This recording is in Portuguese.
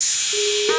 Música